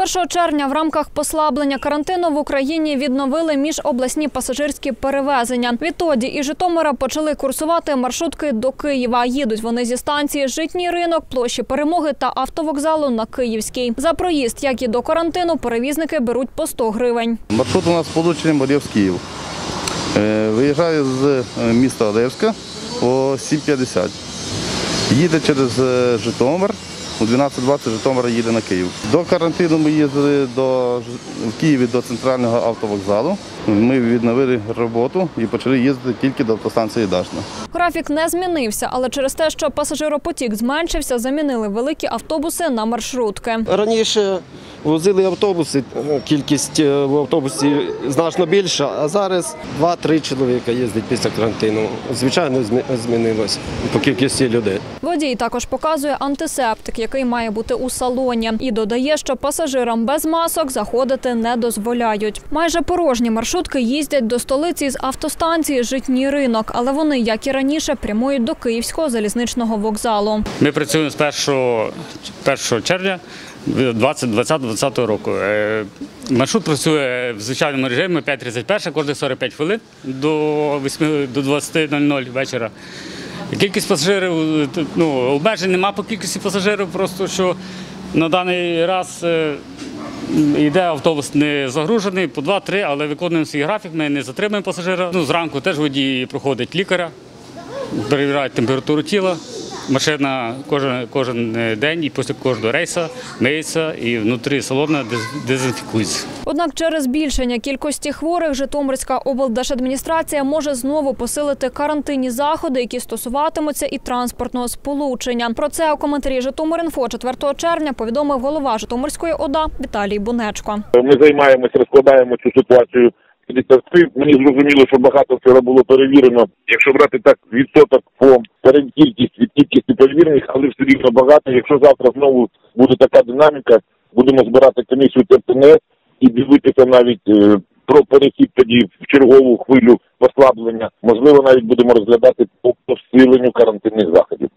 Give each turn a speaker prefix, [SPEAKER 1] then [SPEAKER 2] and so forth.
[SPEAKER 1] 1 червня в рамках послаблення карантину в Україні відновили міжобласні пасажирські перевезення. Відтоді із Житомира почали курсувати маршрутки до Києва. Їдуть вони зі станції Житній ринок, площі Перемоги та автовокзалу на Київській. За проїзд, як і до карантину, перевізники беруть по 100 гривень.
[SPEAKER 2] Маршрут у нас з полученням Одев-Київ. Е, Виїжджає з е, міста Одевська о 7.50. Їде через е, Житомир. У 12.20 Житомир їде на Київ. До карантину ми їздили до, Ж- в Києві до центрального автовокзалу. Ми відновили роботу і почали їздити тільки до автостанції Дашна.
[SPEAKER 1] Графік не змінився, але через те, що пасажиропотік зменшився, замінили великі автобуси на маршрутки.
[SPEAKER 3] Раніше возили автобуси, е, кількість е, в автобусі значно більша, а зараз 2-3 чоловіка їздить після карантину. Звичайно, змі- змінилось по кількості людей.
[SPEAKER 1] Водій також показує антисептик, який має бути у салоні, і додає, що пасажирам без масок заходити не дозволяють. Майже порожні маршрутки їздять до столиці з автостанції Житній ринок, але вони, як і раніше, прямують до Київського залізничного вокзалу.
[SPEAKER 4] Ми працюємо з 1, 1 червня 2020 року. Е, Маршрут працює в звичайному режимі 5.31 кожних 45 хвилин до 8, до 20.00 вечора. Кількість пасажирів, ну, обмежень немає по кількості пасажирів, просто що на даний раз е, йде автобус не загружений, по 2-3, але виконуємо свій графік, ми не затримуємо пасажира. Ну, зранку теж водій проходить лікаря, перевіряють температуру тіла. Машина кожен, кожен день і після кожного рейсу миється і внутрі салону дез- дезінфікується.
[SPEAKER 1] Однак через збільшення кількості хворих Житомирська облдержадміністрація може знову посилити карантинні заходи, які стосуватимуться і транспортного сполучення. Про це у коментарі Житомир.Інфо 4 червня повідомив голова Житомирської ОДА Віталій Бунечко.
[SPEAKER 5] Ми займаємося, розкладаємо цю ситуацію. Мені зрозуміло, що багато вчора було перевірено. Якщо брати так відсоток по перед кількість від кількості перевірених, але все рівно багато. Якщо завтра знову буде така динаміка, будемо збирати комісію ТПНС і дивитися навіть е, про перехід тоді в чергову хвилю послаблення. Можливо, навіть будемо розглядати по посиленню карантинних заходів.